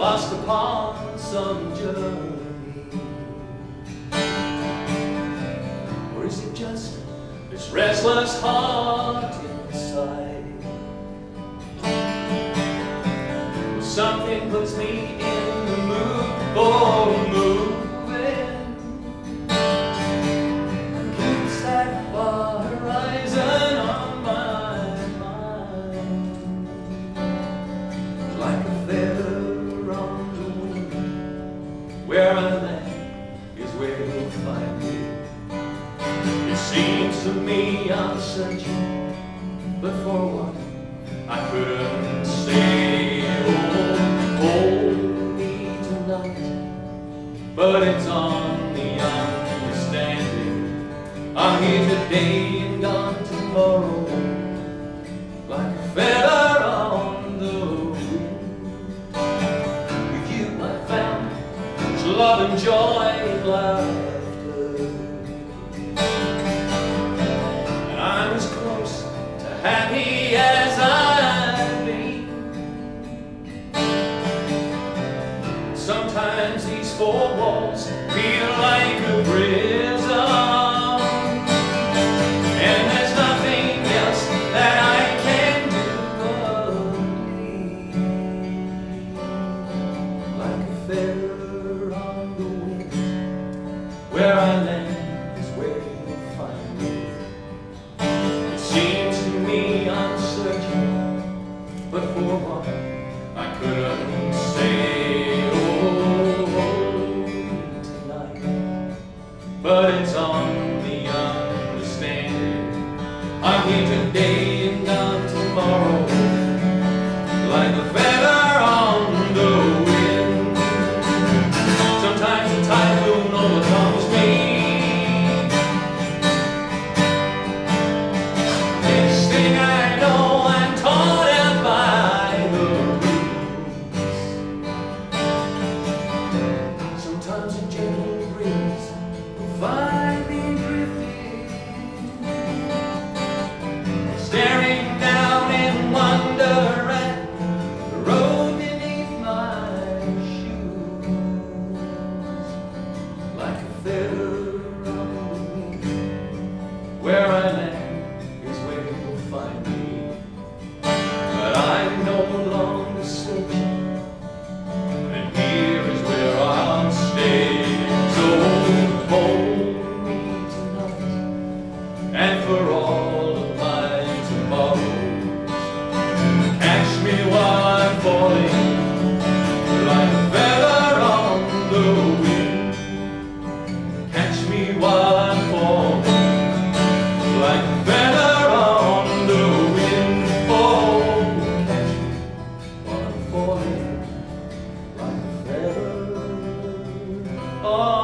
upon some journey? Or is it just this restless heart inside? Something puts me in where you'll find me. It seems to me I'm searching, but for what I couldn't say. Oh, hold me tonight, but it's on joy and laughter. And I'm as close to happy as I've been. Sometimes these four walls feel like a prison. A feather on the wind. Sometimes typhoon overcomes me. Next thing I know, I'm torn out by the. Sometimes a gentle breeze 어.